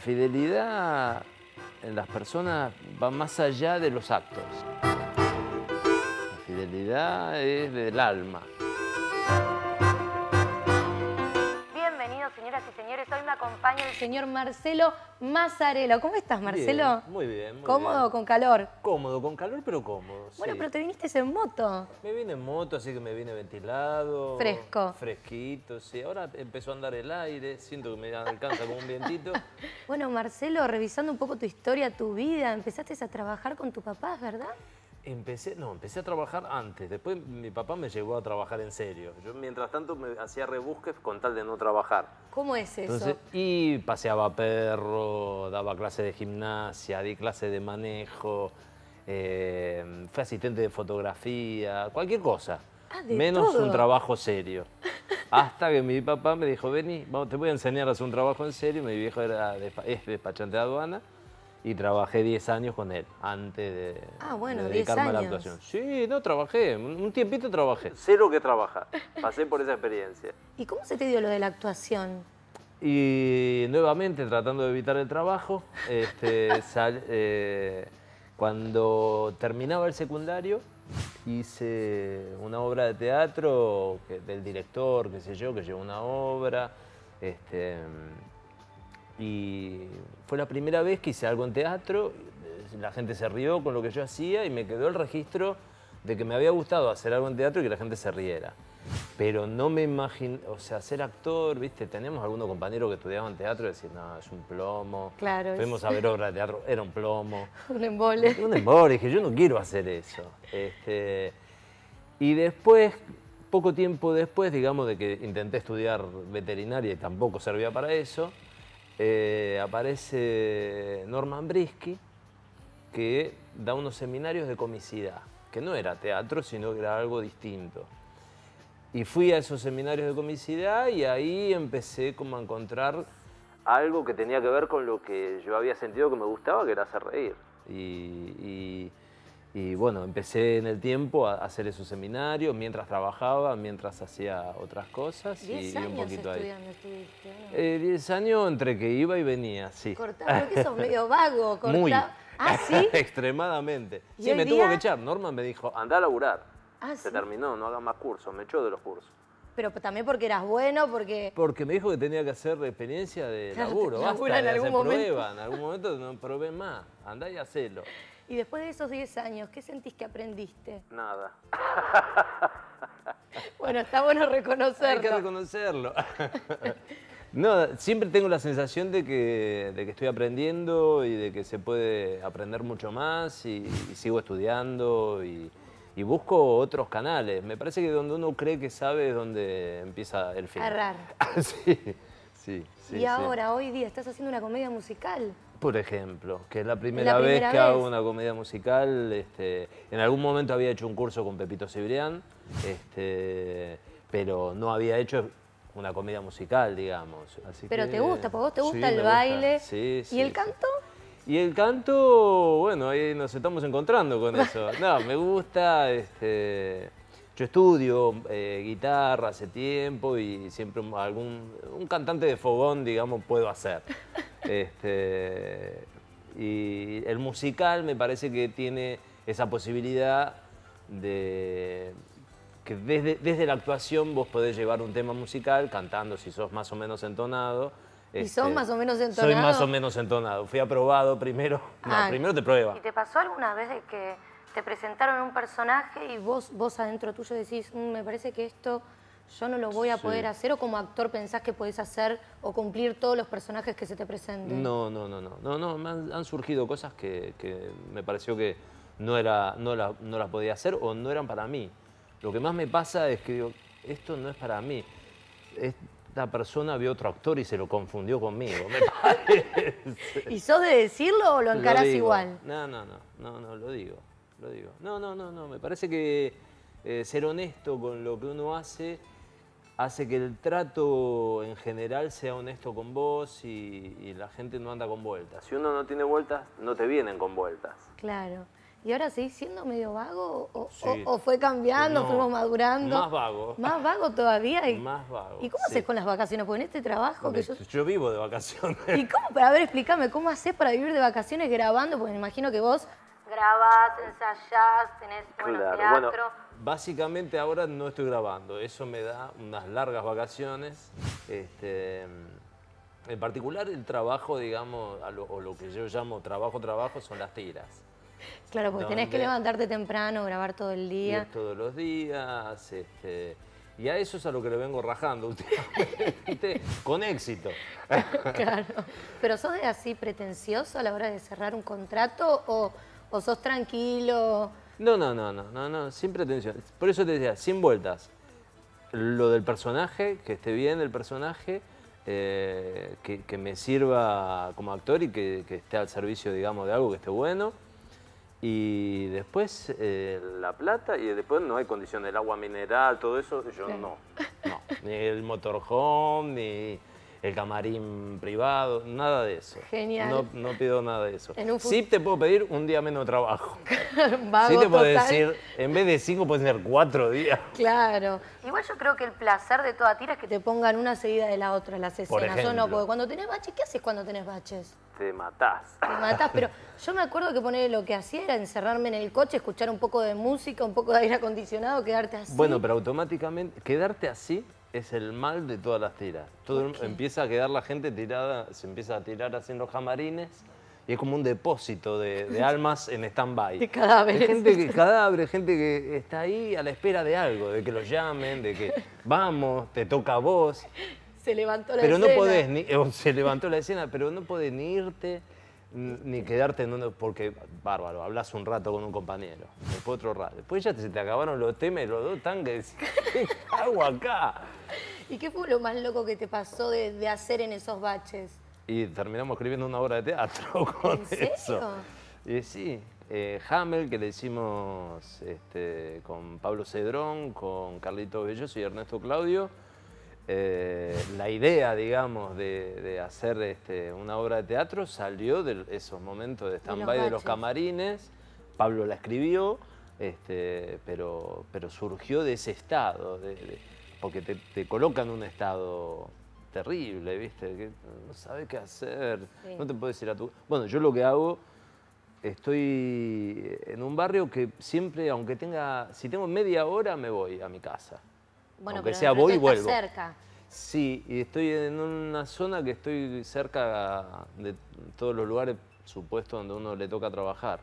fidelidad en las personas va más allá de los actos. La fidelidad es del alma. Acompaña el señor Marcelo Mazzarello. ¿Cómo estás, Marcelo? Bien, muy bien. muy ¿Cómodo bien. o con calor? Cómodo, con calor, pero cómodo. Bueno, sí. pero te viniste en moto. Me vine en moto, así que me vine ventilado. Fresco. Fresquito, sí. Ahora empezó a andar el aire, siento que me alcanza como un vientito. Bueno, Marcelo, revisando un poco tu historia, tu vida, empezaste a trabajar con tu papá, ¿verdad? Empecé, no, empecé a trabajar antes. Después mi papá me llevó a trabajar en serio. Yo mientras tanto me hacía rebusques con tal de no trabajar. ¿Cómo es eso? Entonces, y paseaba perro, daba clase de gimnasia, di clase de manejo, eh, fui asistente de fotografía, cualquier cosa. Ah, de menos todo. un trabajo serio. Hasta que mi papá me dijo, vení, te voy a enseñar a hacer un trabajo en serio. Mi viejo era es despachante de aduana y trabajé 10 años con él antes de, Ah, bueno, de 10 dedicarme a la actuación. Sí, no, trabajé, un un tiempito trabajé. Cero que trabajar, pasé por esa experiencia. ¿Y cómo se te dio lo de la actuación? Y nuevamente tratando de evitar el trabajo, este, sal- eh, cuando terminaba el secundario hice una obra de teatro que- del director, qué sé yo, que llevó una obra. Este, y fue la primera vez que hice algo en teatro, la gente se rió con lo que yo hacía y me quedó el registro de que me había gustado hacer algo en teatro y que la gente se riera. Pero no me imagino, o sea, ser actor, viste, tenemos algunos compañeros que estudiaban teatro y decían, no, es un plomo. Claro, es- Fuimos a ver obra de teatro, era un plomo. Un embole. Un embole, dije, yo no quiero hacer eso. Este, y después, poco tiempo después, digamos, de que intenté estudiar veterinaria y tampoco servía para eso, eh, aparece Norman Brisky, que da unos seminarios de comicidad, que no era teatro, sino que era algo distinto. Y fui a esos seminarios de comicidad y ahí empecé como a encontrar algo que tenía que ver con lo que yo había sentido que me gustaba, que era hacer reír. Y, bueno, empecé en el tiempo a hacer esos seminarios mientras trabajaba, mientras hacía otras cosas. y- Diez y, un años poquito ahí. estudiando estuviste, ¿no? Eh, diez años entre que iba y venía, sí. Cortá, creo que sos medio vago, cortá. Muy. ¿Ah, sí? Extremadamente. ¿Y Sí, me día? tuvo que echar. Norman me dijo, anda a laburar. Ah, Se sí. terminó, no hagas más cursos. Me echó de los cursos. Pero también porque eras bueno, porque... Porque me dijo que tenía que hacer experiencia de Claro, laburo. Basta labura en algún momento. prueba. En algún momento no probé más. Andá y hacelo. Y después de esos 10 años, ¿qué sentís que aprendiste? Nada. Bueno, está bueno Hay que reconocerlo. reconocerlo. No, siempre tengo la sensación de que, de que estoy aprendiendo y de que se puede aprender mucho más y, y sigo estudiando y, y busco otros canales. Me parece que donde uno cree que sabe es donde empieza el fin. Errar. sí, sí, sí. y sí. ahora, hoy día, estás haciendo una comedia musical. Por ejemplo, que es la primera, primera vez que hago una comedia musical. Este, en algún momento había hecho un curso con Pepito Cibrián, este, pero no había hecho una comedia musical, digamos. Así Pero que- te gusta, porque vos te gusta Sí, el baile. Sí, ¿Y sí, el sí. canto? Y el canto, bueno, ahí nos estamos encontrando con eso. No, me gusta, este, yo estudio eh, guitarra hace tiempo y siempre algún, un cantante de fogón, digamos, puedo hacer. Este, y el musical me parece que tiene esa posibilidad de que desde, desde la actuación vos podés llevar un tema musical cantando si sos más o menos entonado. ¿Y sos más o menos Soy entonado? más o menos entonado. Fui aprobado primero. No, Ah. primero te prueba. ¿Y te pasó alguna vez de que te presentaron un personaje y vos, vos adentro tuyo decís, "Mm, me parece que esto yo no lo voy a Sí. poder hacer? ¿O como actor pensás que podés hacer o cumplir todos los personajes que se te presenten? No, no, no, no. No, no, me han, han surgido cosas que, que me pareció que no, era, no, la- no las podía hacer o no eran para mí. Lo que más me pasa es que digo, esto no es para mí. Esta persona vio otro actor y se lo confundió conmigo. Me parece. ¿Y sos de decirlo o lo encarás digo. igual? No, no, no, no, no, lo digo, lo digo. No, no, no, no, me parece que eh, ser honesto con lo que uno hace hace que el trato en general sea honesto con vos y, y la gente no anda con vueltas. Si uno no tiene vueltas, no te vienen con vueltas. Claro. ¿Y ahora seguís siendo medio vago o, o- Sí. o fue cambiando, No, fuimos madurando? Más vago. ¿Más vago todavía? ¿Y, Más vago, ¿Y cómo sí. haces con las vacaciones? Porque en este trabajo que yo... Yo vivo de vacaciones. ¿Y cómo? Pero a ver, explícame, ¿cómo haces para vivir de vacaciones grabando? Porque me imagino que vos grabás, ensayás, tenés, bueno, Claro, teatro... bueno, básicamente ahora no estoy grabando, eso me da unas largas vacaciones. Este, en particular el trabajo, digamos, a lo- o lo que yo llamo trabajo, trabajo, son las tiras. Claro, porque tenés que levantarte temprano, grabar todo el día. Todos los días, este, y a eso es a lo que le vengo rajando últimamente, con éxito. Claro. ¿Pero sos de así pretencioso a la hora de cerrar un contrato o, o sos tranquilo? No, no, no, no, no, no, sin pretensión. Por eso te decía, sin vueltas. Lo del personaje, que esté bien el personaje, eh, que, que me sirva como actor y que, que esté al servicio, digamos, de algo que esté bueno. Y después eh, la plata y después no hay condiciones, el agua mineral, todo eso, yo no, no. Ni el motorhome, ni el camarín privado, nada de eso. Genial. No, no pido nada de eso. En un fu- Sí te puedo pedir un día menos de trabajo. Vago Sí te puedo total. decir, en vez de cinco pueden ser cuatro días. Claro. Igual yo creo que el placer de toda tira es que te pongan una seguida de la otra las escenas. Por ¿o no? ejemplo. Porque cuando tenés baches, ¿qué haces cuando tenés baches? Te matás. Te matás, pero yo me acuerdo que poner lo que hacía era encerrarme en el coche, escuchar un poco de música, un poco de aire acondicionado, quedarte así. Bueno, pero automáticamente, quedarte así es el mal de todas las tiras. Todo qué? empieza a quedar la gente tirada, se empieza a tirar así en los jamarines y es como un depósito de, de almas en stand-by. De cadáveres. Hay gente que, cadáveres, gente que está ahí a la espera de algo, de que lo llamen, de que vamos, te toca a vos. Se levantó la Pero no escena. podés, ni, o se levantó la escena, pero no podés ni irte ni quedarte en uno, porque, bárbaro, hablas un rato con un compañero, después otro rato. Después ya te, se te acabaron los temas y los dos tanques. ¿Qué hago acá? ¿Y qué fue lo más loco que te pasó de, de hacer en esos baches? Y terminamos escribiendo una obra de teatro con ¿En serio? eso. Y sí, eh, Hamel, que le hicimos este, con Pablo Cedrón, con Carlito Belloso y Ernesto Claudio. Eh, la idea, digamos, de, de hacer este, una obra de teatro salió de esos momentos de stand-by de los camarines. Pablo la escribió, este, pero, pero surgió de ese estado, de- de- porque te, te coloca en un estado terrible, ¿viste? Que no sabes qué hacer, Sí. no te puedes ir a tu... Bueno, yo lo que hago, estoy en un barrio que siempre, aunque tenga, si tengo media hora, me voy a mi casa. Bueno, aunque pero sea voy y vuelvo. cerca. Sí, y estoy en una zona que estoy cerca de todos los lugares supuestos donde uno le toca trabajar.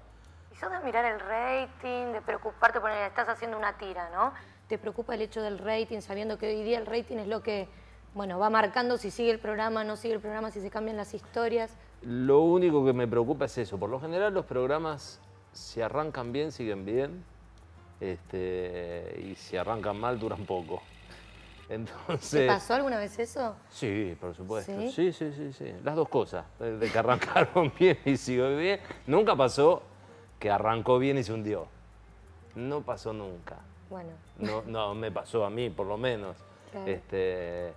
Y sos de mirar el rating, de preocuparte, poner, estás haciendo una tira, ¿no? Te preocupa el hecho del rating, sabiendo que hoy día el rating es lo que, bueno, va marcando si sigue el programa, no sigue el programa, si se cambian las historias. Lo único que me preocupa es eso. Por lo general los programas, si arrancan bien, siguen bien. Este, y si arrancan mal, duran poco. ¿Te Entonces... pasó alguna vez eso? Sí, por supuesto. ¿Sí? ¿Sí? sí, sí, sí, Las dos cosas. De de que arrancaron bien y siguió bien. Nunca pasó que arrancó bien y se hundió. No pasó nunca. Bueno, No, no me pasó a mí, por lo menos. Claro. Este,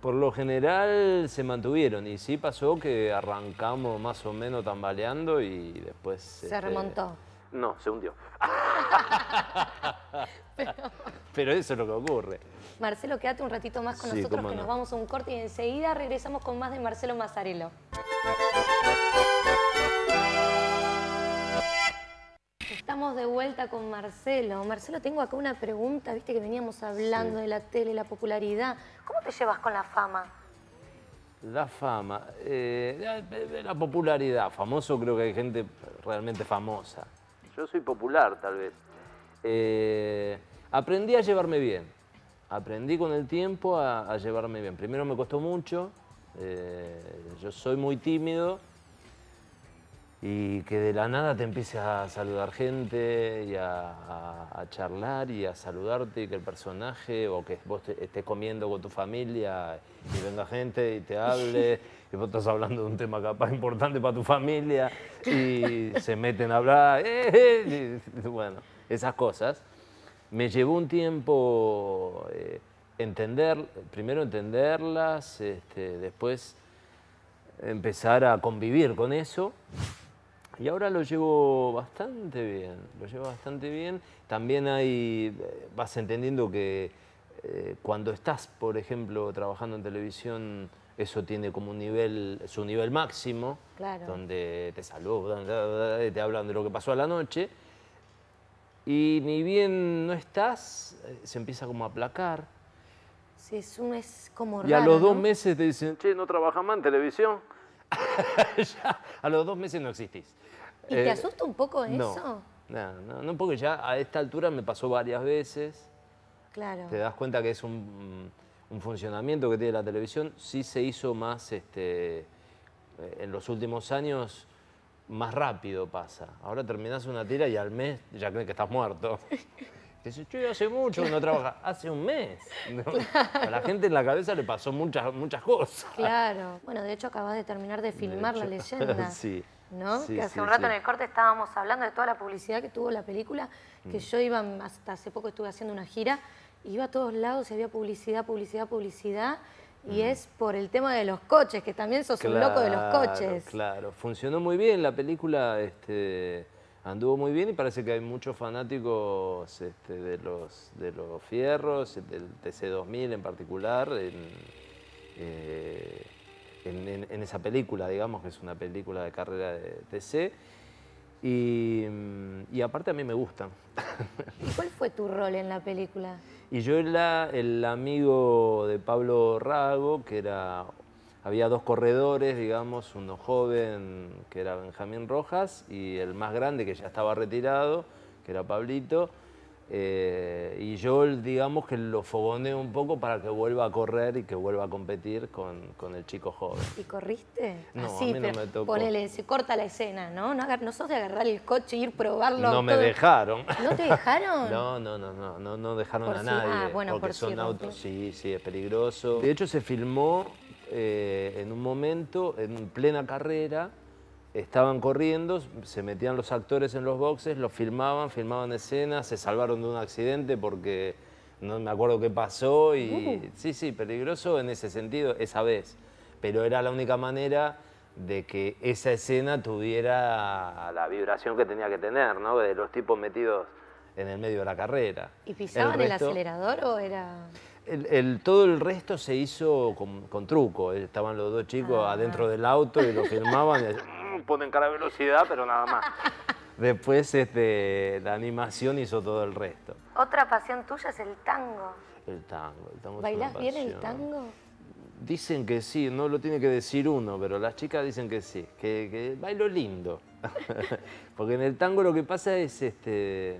por lo general se mantuvieron y sí pasó que arrancamos más o menos tambaleando y después... se este, remontó. No, se hundió. Pero eso es lo que ocurre. Marcelo, quédate un ratito más con Sí, nosotros que no. nos vamos a un corte y enseguida regresamos con más de Marcelo Mazzarello. Estamos de vuelta con Marcelo. Marcelo, tengo acá una pregunta, viste que veníamos hablando de la tele, la popularidad. ¿Cómo te llevas con la fama? La fama, eh, la, la popularidad, famoso creo que hay gente realmente famosa. Yo soy popular tal vez. Eh, aprendí a llevarme bien, aprendí con el tiempo a, llevarme bien. Primero me costó mucho, eh, yo soy muy tímido y que de la nada te empiece a saludar gente y a, charlar y a saludarte y que el personaje o que vos estés comiendo con tu familia y venga gente y te hable y vos estás hablando de un tema capaz importante para tu familia y se meten a hablar, eh, eh, bueno, esas cosas. Me llevó un tiempo eh, entender, primero entenderlas, este, después empezar a convivir con eso Y ahora lo llevo bastante bien, lo llevo bastante bien. También hay, eh, vas entendiendo que eh, cuando estás, por ejemplo, trabajando en televisión, eso tiene como un nivel, su nivel máximo, donde te saludan, te hablan de lo que pasó a la noche. Y ni bien no estás, eh, se empieza como a aplacar. Sí, es, un, es como Y a los dos meses te dicen, che, ¿no trabajas más en televisión? a los dos meses no existís. ¿Y te eh, asusta un poco eso? No, no, no, porque ya a esta altura me pasó varias veces. Claro. Te das cuenta que es un, funcionamiento que tiene la televisión. Sí se hizo más, este, eh, en los últimos años, más rápido pasa. Ahora terminas una tira y al mes ya crees que estás muerto. Dice, yo hace mucho que no trabaja. Hace un mes. A la gente en la cabeza le pasó muchas, muchas cosas. Claro. Bueno, de hecho acabas de terminar de filmar la leyenda. sí. ¿no? que hace un rato en el corte estábamos hablando de toda la publicidad que tuvo la película, que mm. yo iba, hasta hace poco estuve haciendo una gira, iba a todos lados y había publicidad, publicidad, publicidad, y mm. es por el tema de los coches, que también sos un loco de los coches. Claro, funcionó muy bien, la película este, anduvo muy bien y parece que hay muchos fanáticos este, de, los, de los fierros, del TC2000 en particular, eh, en, esa película, digamos, que es una película de carrera de TC. Mm, y, aparte a mí me gustan. ¿Y cuál fue tu rol en la película? Y yo era el amigo de Pablo Rago, que era... Había dos corredores, digamos, uno joven, que era Benjamín Rojas, y el más grande, que ya estaba retirado, que era Pablito. Eh, y yo, digamos que lo fogoneo un poco para que vuelva a correr y que vuelva a competir con, con el chico joven. ¿Y corriste? No, a mí no me tocó. Ponele, se corta la escena, ¿no? No, no sos de agarrar el coche e ir probarlo. No me dejaron. ¿No te dejaron? no, no, no, no, no, no dejaron a nadie. Ah, bueno, porque son autos, sí, sí, es peligroso. De hecho, se filmó eh, en un momento, en plena carrera, estaban corriendo, se metían los actores en los boxes, los filmaban, filmaban escenas, se salvaron de un accidente porque no me acuerdo qué pasó y uh. sí, sí, peligroso en ese sentido esa vez, pero era la única manera de que esa escena tuviera la vibración que tenía que tener, ¿no? De los tipos metidos en el medio de la carrera. ¿Y pisaban el, acelerador o era...? El, todo el resto se hizo con, truco. Estaban los dos chicos ah. adentro del auto y lo filmaban. Ponen cara velocidad, pero nada más. Después este, la animación hizo todo el resto. Otra pasión tuya es el tango. El tango, el tango ¿Bailás bien el tango? Dicen que sí, no lo tiene que decir uno, pero las chicas dicen que sí, que, que bailo lindo. Porque en el tango lo que pasa es este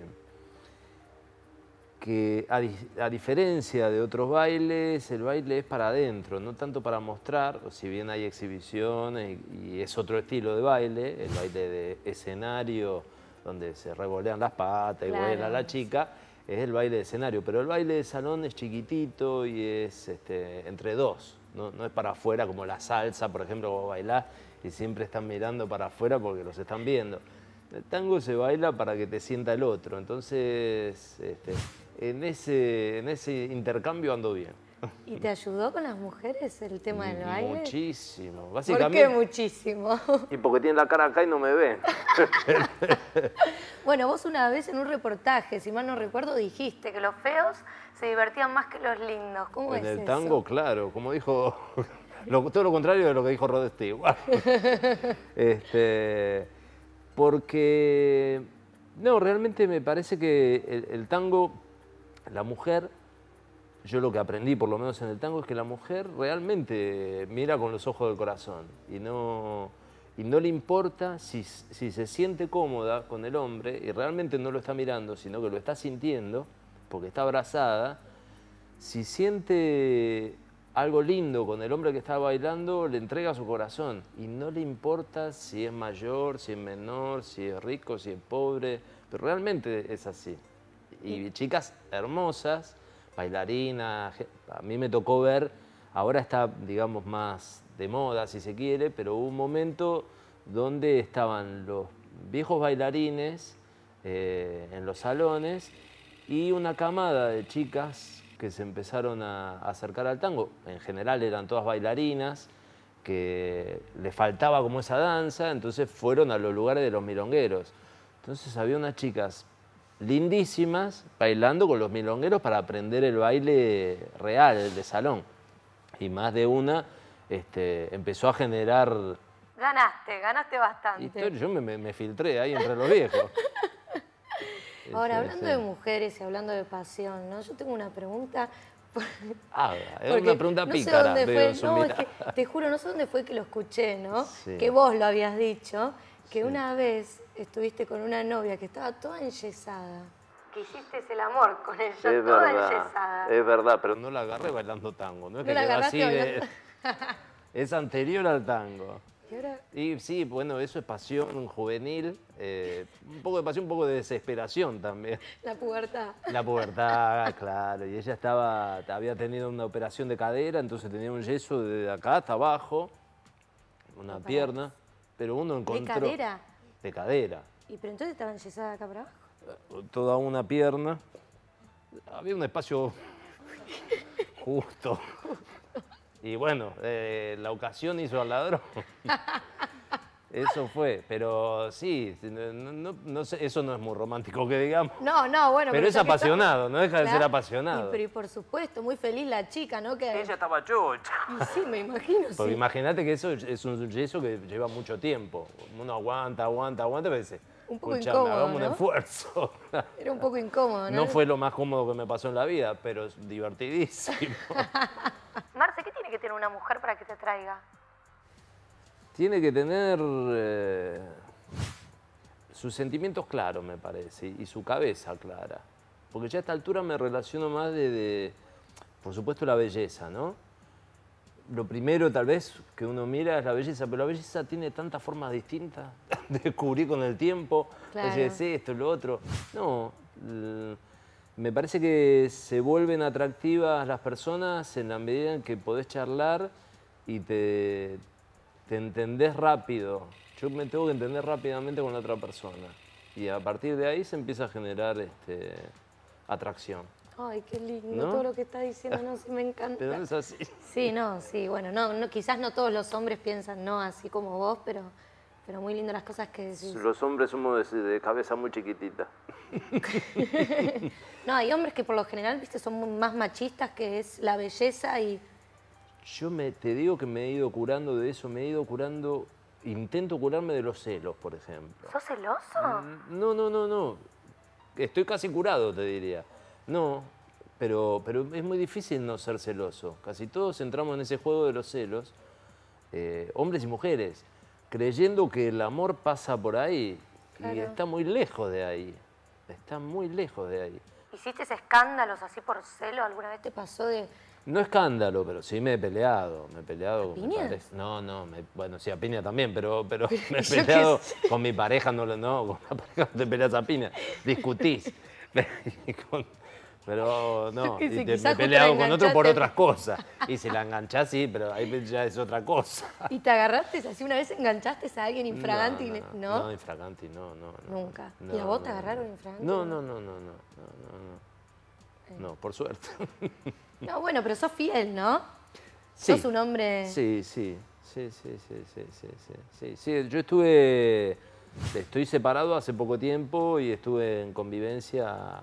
que a, diferencia de otros bailes, el baile es para adentro, no tanto para mostrar, si bien hay exhibiciones y, es otro estilo de baile, el baile de escenario, donde se revolean las patas y vuela la chica, es el baile de escenario, pero el baile de salón es chiquitito y es este, entre dos, no, es para afuera como la salsa, por ejemplo, vos bailás y siempre están mirando para afuera porque los están viendo. El tango se baila para que te sienta el otro, entonces este, en ese, en ese intercambio ando bien. ¿Y te ayudó con las mujeres el tema del baile? Muchísimo, básicamente. ¿Por qué muchísimo? Y porque tiene la cara acá y no me ven. bueno, vos una vez en un reportaje, si mal no recuerdo, dijiste que los feos se divertían más que los lindos. ¿Cómo en es En el tango, claro, como dijo, todo lo contrario de lo que dijo Rod Stewart. este, porque, no, realmente me parece que el tango la mujer, yo lo que aprendí por lo menos en el tango es que la mujer realmente mira con los ojos del corazón y no, y no le importa si, se siente cómoda con el hombre y realmente no lo está mirando, sino que lo está sintiendo, porque está abrazada, si siente algo lindo con el hombre que está bailando, le entrega su corazón y no le importa si es mayor, si es menor, si es rico, si es pobre, pero realmente es así y chicas hermosas, bailarinas. A mí me tocó ver, ahora está, digamos, más de moda, si se quiere, pero hubo un momento donde estaban los viejos bailarines eh, en los salones y una camada de chicas que se empezaron a acercar al tango. En general eran todas bailarinas que le faltaba como esa danza, entonces fueron a los lugares de los milongueros. Entonces había unas chicas lindísimas bailando con los milongueros para aprender el baile real, el de salón. Y más de una este, empezó a generar... Ganaste, ganaste bastante. historia. Yo me, me- me filtré ahí entre los viejos. Ahora, hablando de mujeres y hablando de pasión, ¿no? Yo tengo una pregunta. Ah, es una pregunta no sé pícara. dónde fue, no, es que te juro, no sé dónde fue que lo escuché, ¿no? Sí. Que vos lo habías dicho, que una vez estuviste con una novia que estaba toda enyesada. Que hiciste el amor con ella, toda enyesada. es verdad, pero no la agarré bailando tango, no es No que la agarraste así de-. Es anterior al tango. Y ahora, Y sí, bueno, eso es pasión juvenil, eh, un poco de pasión, un poco de desesperación también. la pubertad. La pubertad, claro, y ella estaba, había tenido una operación de cadera, entonces tenía un yeso de acá hasta abajo, una pierna, pero uno encontró... cadera? De cadera. ¿Y pero entonces estaba enyesada acá para abajo? toda una pierna. Había un espacio justo. Y bueno, eh, la ocasión hizo al ladrón. Eso fue, pero sí, no, no- no sé, eso no es muy romántico que digamos. No, no, bueno. Pero es ya que apasionado, no deja de ser apasionado. Y, pero y por supuesto, muy feliz la chica, ¿no? Que, estaba chocha. Y sí, me imagino, Porque sí. imagínate que eso es un yeso que lleva mucho tiempo. Uno aguanta, aguanta, aguanta, pero dice, Un poco "Escuchame, incómodo, hagamos un ¿no? esfuerzo. Era un poco incómodo, ¿no? No fue lo más cómodo que me pasó en la vida, pero es divertidísimo. Marce, ¿qué tiene que tener una mujer para que te traiga? Tiene que tener eh, sus sentimientos claros, me parece, y su cabeza clara. Porque ya a esta altura me relaciono más de, de, por supuesto, la belleza, ¿no? Lo primero, tal vez, que uno mira es la belleza, pero la belleza tiene tantas formas distintas de descubrir con el tiempo. Claro. Oye, es esto, lo otro. No, me parece que se vuelven atractivas las personas en la medida en que podés charlar y te, te entendés rápido. Yo me tengo que entender rápidamente con la otra persona. Y a partir de ahí se empieza a generar este, atracción. Ay, qué lindo ¿No? todo lo que está diciendo, no, sí me encanta. Pero es así. Sí, no, sí, bueno, no, no, quizás no todos los hombres piensan no así como vos, pero, pero muy lindo las cosas que decís. Los hombres somos de, de cabeza muy chiquitita. No, hay hombres que por lo general, viste, son más machistas, que es la belleza y... Yo me, te digo que me he ido curando de eso, me he ido curando, intento curarme de los celos, por ejemplo. ¿Sos celoso? No, no, no, no. Estoy casi curado, te diría. No, pero, pero es muy difícil no ser celoso. Casi todos entramos en ese juego de los celos, eh, hombres y mujeres, creyendo que el amor pasa por ahí. Y está muy lejos de ahí. Está muy lejos de ahí. ¿Hiciste escándalos así por celo? ¿Alguna vez te pasó de...? No escándalo, pero sí me he peleado. Me he peleado con mi piña? pareja. No, no, me- bueno, sí, a piña también, pero, pero me he peleado con mi pareja, no, no, con la pareja no te peleas a piña, discutís. Con- pero no, y te- me he peleado con otro por otras cosas. Y si la enganchás, sí, pero ahí ya es otra cosa. ¿Y te agarraste así una vez enganchaste a alguien infragante no, no? no, infraganti, no, no, no. Nunca. No, ¿Y a vos te agarraron no. infraganti? No, no, no, no, no, no, no, no. No, por suerte. No, bueno, pero sos fiel, ¿no? Sí. Sos un hombre... Sí, sí, sí, sí, sí, sí, sí, sí. Yo estuve, estoy separado hace poco tiempo y estuve en convivencia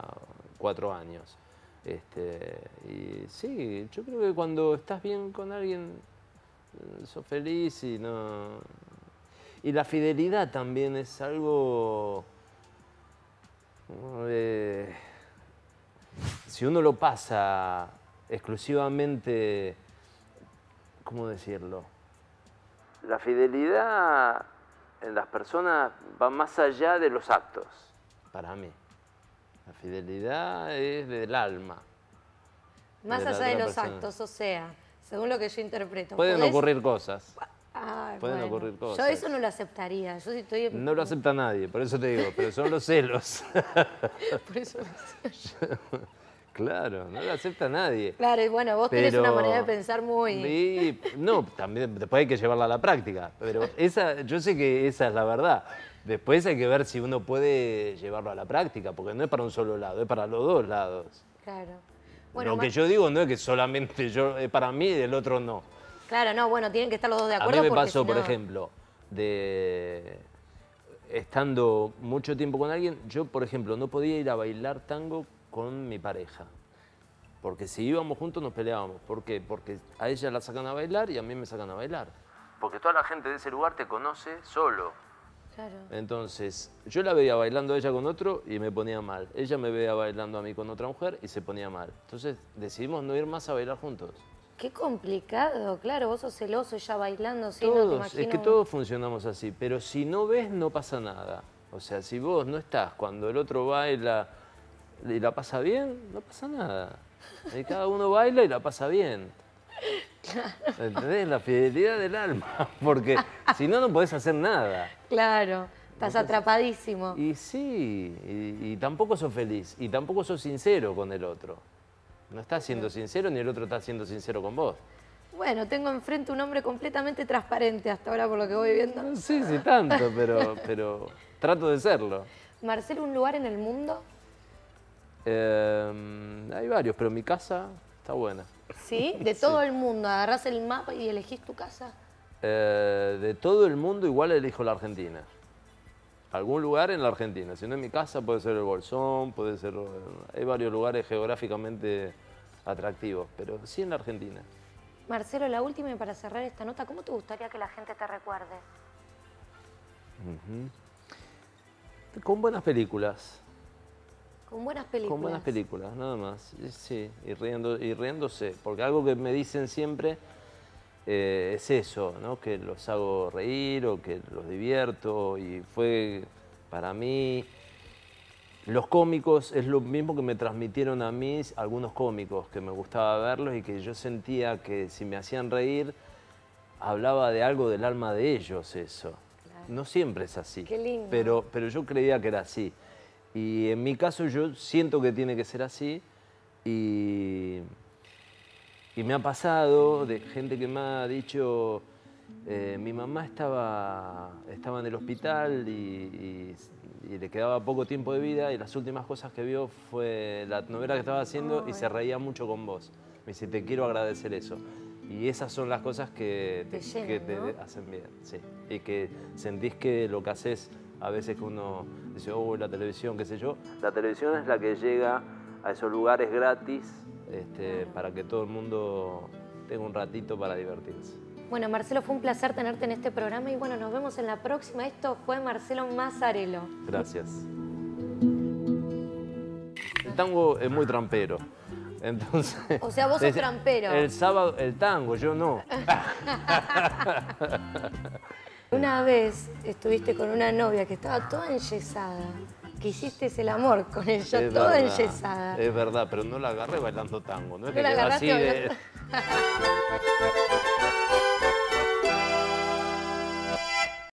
cuatro años. Este, y sí, yo creo que cuando estás bien con alguien, eh, sos feliz y no... Y la fidelidad también es algo... eh, si uno lo pasa exclusivamente, ¿cómo decirlo? La fidelidad en las personas va más allá de los actos, para mí. La fidelidad es del alma. Más de allá de los persona. actos, o sea, según lo que yo interpreto. Pueden ¿podés- ocurrir cosas. Ay, pueden bueno. ocurrir Yo cosas. eso no lo aceptaría. Yo sí estoy... No lo acepta nadie, por eso te digo, pero son los celos. Por eso... claro, no lo acepta nadie. Claro, y bueno, vos tenés una Pero- manera de pensar muy... Sí, no, también después hay que llevarla a la práctica, pero esa, yo sé que esa es la verdad. Después hay que ver si uno puede llevarlo a la práctica, porque no es para un solo lado, es para los dos lados. Claro. Bueno, Lo que yo digo no es que solamente yo, es para mí y el otro no. Claro, no, bueno, tienen que estar los dos de acuerdo. A mí me pasó, si por ejemplo, de estando mucho tiempo con alguien, yo, por ejemplo, no podía ir a bailar tango con mi pareja. Porque si íbamos juntos nos peleábamos. ¿Por qué? Porque a ella la sacan a bailar y a mí me sacan a bailar. Porque toda la gente de ese lugar te conoce solo. Claro. Entonces, yo la veía bailando a ella con otro y me ponía mal. Ella me veía bailando a mí con otra mujer y se ponía mal. Entonces, decidimos no ir más a bailar juntos. Qué complicado, claro, vos sos celoso, ella bailando, sí, no te Todos, imagino. es que todos funcionamos así, pero si no ves no pasa nada. O sea, si vos no estás cuando el otro baila y la pasa bien, no pasa nada. Y cada uno baila y la pasa bien. ¿Entendés? La fidelidad del alma, porque si no, no podés hacer nada. Claro, estás atrapadísimo. Y sí, y, y tampoco sos feliz, y tampoco sos sincero con el otro. No estás siendo sincero ni el otro está siendo sincero con vos. Bueno, tengo enfrente un hombre completamente transparente hasta ahora por lo que voy viendo. No sé si tanto, pero, pero trato de serlo. Marcelo, ¿un lugar en el mundo? Eh, hay varios, pero mi casa está buena. ¿Sí? De todo el mundo. Agarrás el mapa y elegís tu casa. Eh, de todo el mundo igual elijo la Argentina. Algún lugar en la Argentina. Si no en mi casa puede ser el Bolsón, puede ser... eh, Hay varios lugares geográficamente atractivos, pero sí en la Argentina. Marcelo, la última y para cerrar esta nota, ¿cómo te gustaría que la gente te recuerde? Con buenas películas. Con buenas películas. Con buenas películas, nada más. Y Sí, y, riendo, y riéndose. Porque algo que me dicen siempre eh, es eso, ¿no? Que los hago reír o que los divierto. Y fue para mí. Los cómicos es lo mismo que me transmitieron a mí algunos cómicos, que me gustaba verlos y que yo sentía que si me hacían reír, hablaba de algo del alma de ellos eso. No siempre es así. Qué lindo. Pero, pero yo creía que era así. Y en mi caso yo siento que tiene que ser así. Y, y me ha pasado de gente que me ha dicho, eh, mi mamá estaba, estaba en el hospital y, y- y le quedaba poco tiempo de vida y las últimas cosas que vio fue la novela que estaba haciendo y se reía mucho con vos. Me dice, te quiero agradecer eso. Y esas son las cosas que Te te, llenan, que te ¿no? hacen bien, sí. Y que sentís que lo que haces, a veces que uno dice, oh, la televisión, qué sé yo. La televisión es la que llega a esos lugares gratis este, para que todo el mundo tenga un ratito para divertirse. Bueno, Marcelo, fue un placer tenerte en este programa y bueno, nos vemos en la próxima. Esto fue Marcelo Mazzarello. Gracias. El tango es muy trampero. Entonces, O sea, vos sos trampero. El sábado, el tango, yo no. Una vez estuviste con una novia que estaba toda enyesada, que hiciste el amor con ella, Es toda verdad, enyesada. Es verdad, pero no la agarré bailando tango. No es ¿No que la quedó así agarraste de...